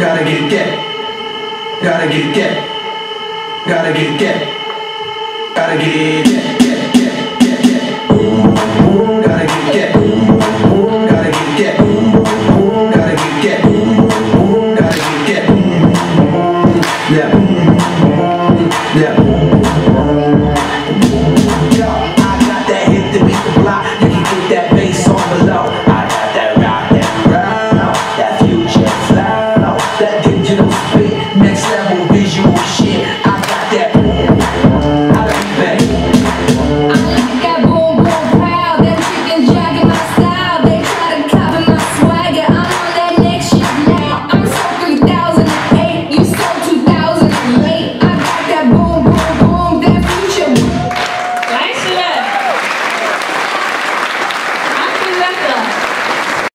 Gotta get get. Gotta get get. Gotta get get. Gotta get get get get Yeah. I like a boom boom.